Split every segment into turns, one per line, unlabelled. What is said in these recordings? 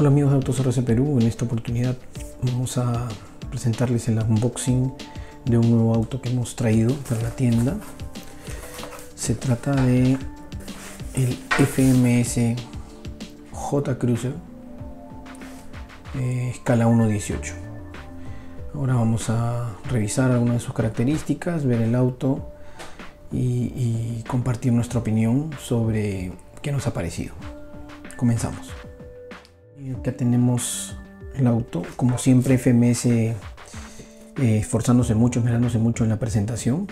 Hola amigos de Autos RC Perú, en esta oportunidad vamos a presentarles el unboxing de un nuevo auto que hemos traído para la tienda. Se trata de el FMS J Cruiser eh, escala 1.18. Ahora vamos a revisar algunas de sus características, ver el auto y, y compartir nuestra opinión sobre qué nos ha parecido. Comenzamos. Acá tenemos el auto, como siempre FMS eh, esforzándose mucho, esmerándose mucho en la presentación.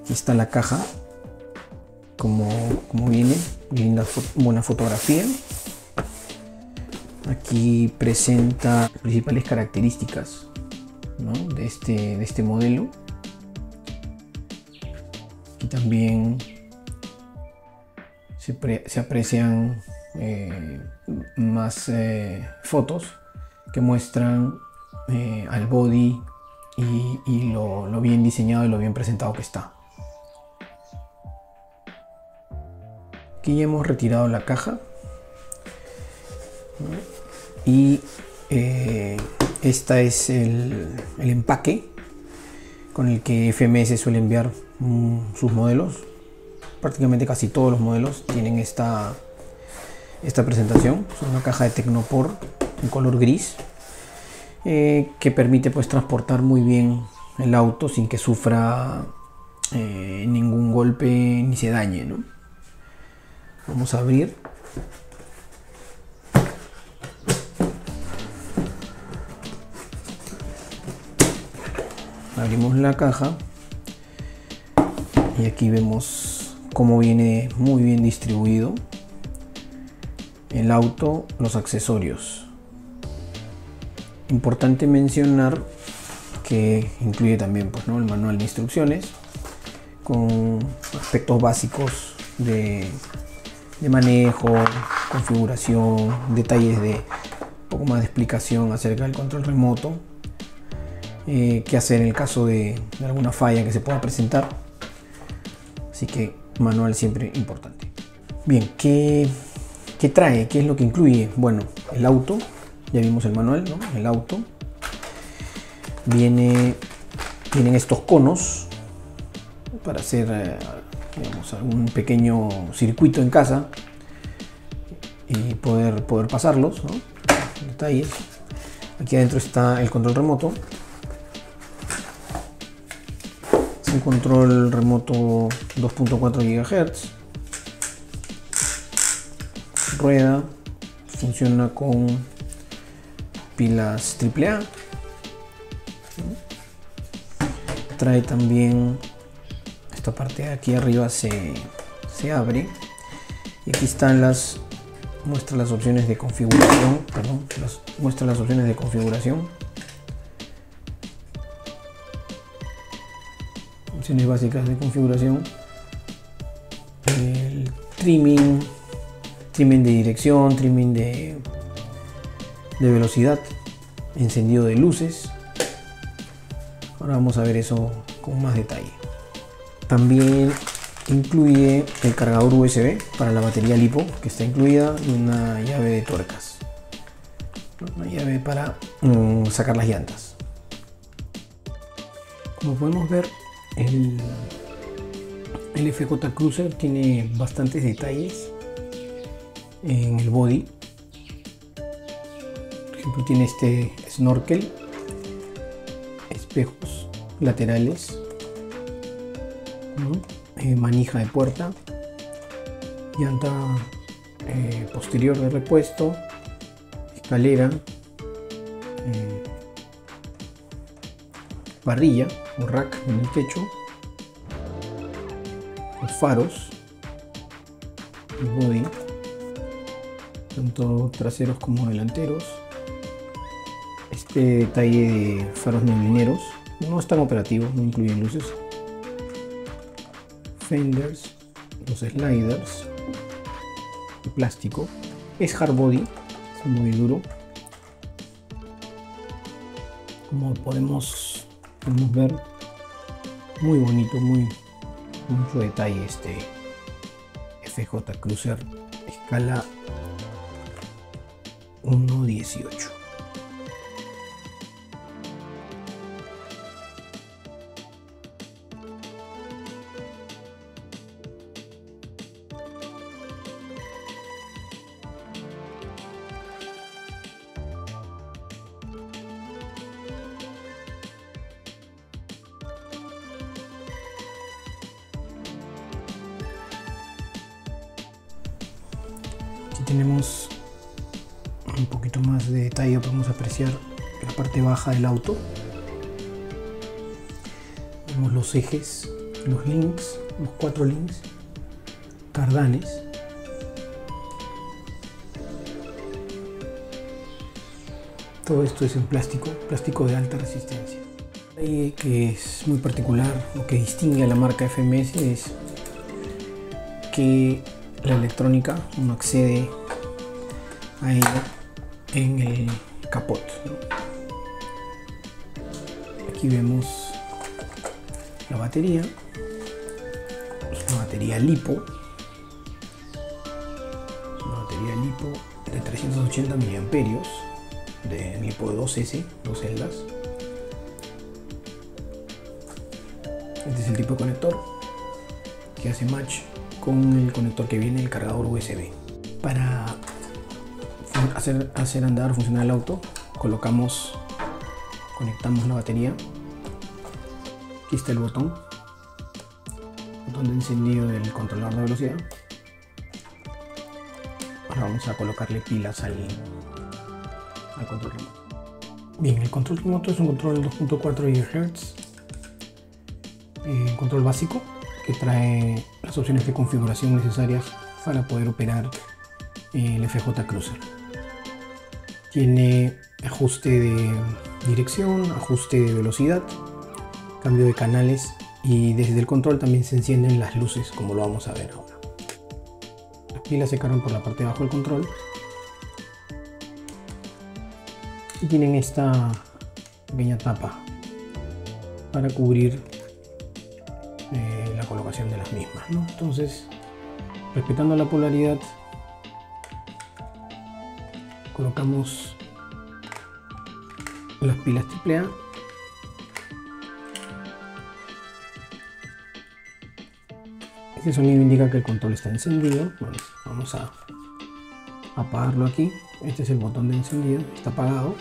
Aquí está la caja, como, como viene, linda, buena fotografía. Aquí presenta principales características ¿no? de, este, de este modelo. Aquí también se, pre, se aprecian eh, más eh, fotos que muestran eh, al body y, lo, bien diseñado y lo bien presentado que está. Aquí ya hemos retirado la caja y eh, esta es el, el, empaque con el que FMS suele enviar mm, sus modelos. Prácticamente casi todos los modelos tienen esta, esta presentación. Es una caja de Tecnopor en color gris eh, que permite pues transportar muy bien el auto sin que sufra eh, ningún golpe ni se dañe. ¿no? Vamos a abrir. Abrimos la caja y aquí vemos cómo viene muy bien distribuido el auto, los accesorios. Importante mencionar que incluye también pues, ¿no? el manual de instrucciones con aspectos básicos de, manejo, configuración, detalles de un poco más de explicación acerca del control remoto, eh, qué hacer en el caso de alguna falla que se pueda presentar. Así que manual siempre importante. Bien, ¿qué, ¿qué trae? ¿Qué es lo que incluye? Bueno, el auto, ya vimos el manual, ¿no? El auto. Viene, vienen estos conos para hacer eh, digamos, algún pequeño circuito en casa y poder, poder pasarlos. Detalles. Aquí adentro está el control remoto. Un control remoto 2.4 GHz. Rueda. Funciona con pilas AAA. Trae también esta parte de aquí arriba se, se abre y aquí están las muestra las opciones de configuración perdón, las, muestra las opciones de configuración opciones básicas de configuración el trimming trimming de dirección trimming de, de velocidad encendido de luces ahora vamos a ver eso con más detalle también incluye el cargador USB para la batería LiPo que está incluida y una llave de tuercas. Una llave para um, sacar las llantas. Como podemos ver, el, el FJ Cruiser tiene bastantes detalles en el body. Por ejemplo, tiene este snorkel, espejos laterales eh, manija de puerta, llanta eh, posterior de repuesto, escalera, eh, parrilla o rack en el techo, los faros, el body, tanto traseros como delanteros, este detalle de faros neblineros no están operativos, no incluyen luces, fenders, los sliders de plástico. Es hard body, es muy duro. Como podemos, podemos ver, muy bonito, muy mucho detalle este FJ Cruiser escala 1.18. Tenemos un poquito más de detalle, podemos apreciar la parte baja del auto. Vemos los ejes, los links, los cuatro links, cardanes. Todo esto es en plástico, plástico de alta resistencia. Y que es muy particular, lo que distingue a la marca FMS es que la electrónica uno accede a ella en el capot. Aquí vemos la batería, es una batería lipo, una batería lipo de 380 miliamperios de lipo de 2S, dos celdas. Este es el tipo de conector que hace match con el conector que viene el cargador USB. Para hacer, hacer andar, funcionar el auto, colocamos, conectamos la batería. Aquí está el botón, botón de encendido del controlador de velocidad. Ahora vamos a colocarle pilas al, al control remoto. Bien, el control remoto es un control 2.4 GHz, eh, control básico que trae las opciones de configuración necesarias para poder operar el FJ Cruiser. Tiene ajuste de dirección, ajuste de velocidad, cambio de canales y desde el control también se encienden las luces como lo vamos a ver ahora. Las pilas se cargan por la parte de abajo del control y tienen esta pequeña tapa para cubrir eh, colocación de las mismas. Entonces, respetando la polaridad, colocamos las pilas AAA. Este sonido indica que el control está encendido. Vamos a apagarlo aquí. Este es el botón de encendido, está apagado,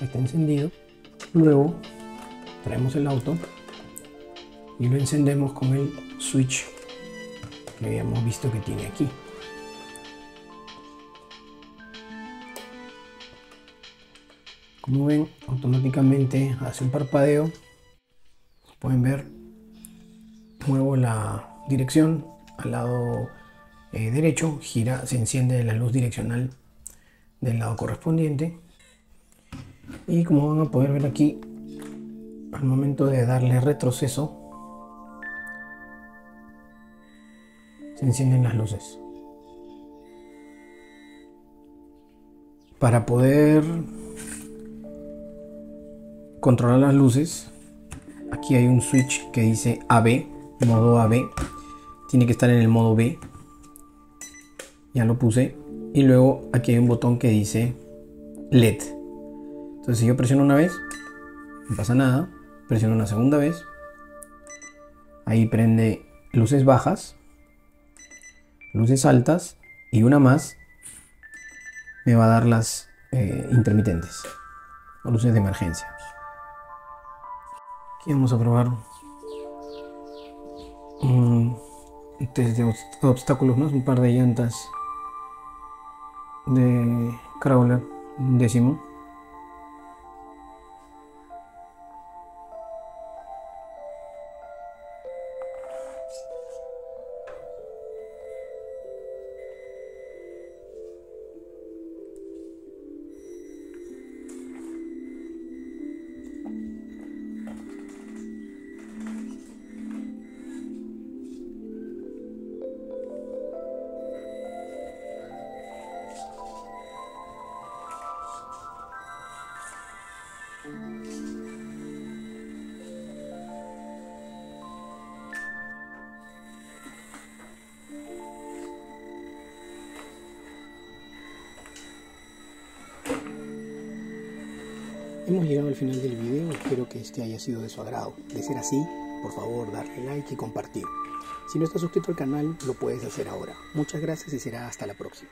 está encendido. Luego traemos el auto y lo encendemos con el switch que habíamos visto que tiene aquí. Como ven, automáticamente hace un parpadeo. Pueden ver, muevo la dirección al lado eh, derecho, gira, se enciende la luz direccional del lado correspondiente. Y como van a poder ver aquí, al momento de darle retroceso, se encienden las luces. Para poder controlar las luces, aquí hay un switch que dice AB, modo AB. Tiene que estar en el modo B. Ya lo puse. Y luego aquí hay un botón que dice LED. Entonces si yo presiono una vez, no pasa nada. Presiono una segunda vez. Ahí prende luces bajas luces altas y una más me va a dar las eh, intermitentes o luces de emergencia. Aquí vamos a probar un test de obstáculos más, un par de llantas de crawler, décimo. Hemos llegado al final del video, espero que este haya sido de su agrado. De ser así, por favor darle like y compartir. Si no estás suscrito al canal, lo puedes hacer ahora. Muchas gracias y será hasta la próxima.